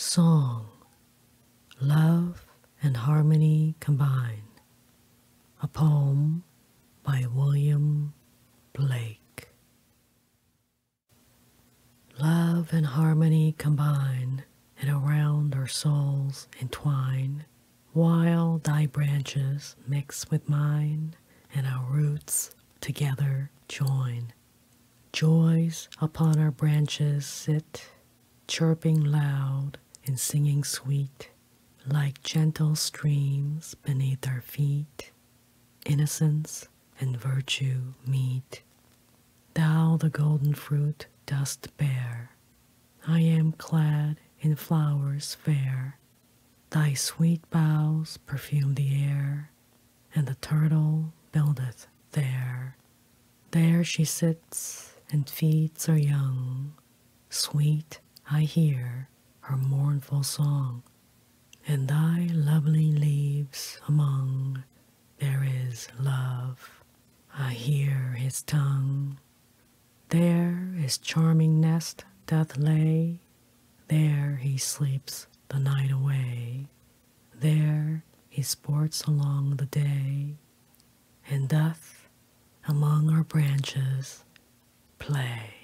Song Love and Harmony Combine. A poem by William Blake. Love and harmony combine, and around our souls entwine, while thy branches mix with mine, and our roots together join. Joys upon our branches sit, chirping loud and singing sweet, like gentle streams beneath our feet. Innocence and virtue meet. Thou the golden fruit dost bear. I am clad in flowers fair. Thy sweet boughs perfume the air, and the turtle buildeth there. There she sits and feeds her young. Sweet I hear her mournful song, and thy lovely leaves among there is love. I hear his tongue. There his charming nest doth lay, there he sleeps the night away, there he sports along the day, and doth among our branches play.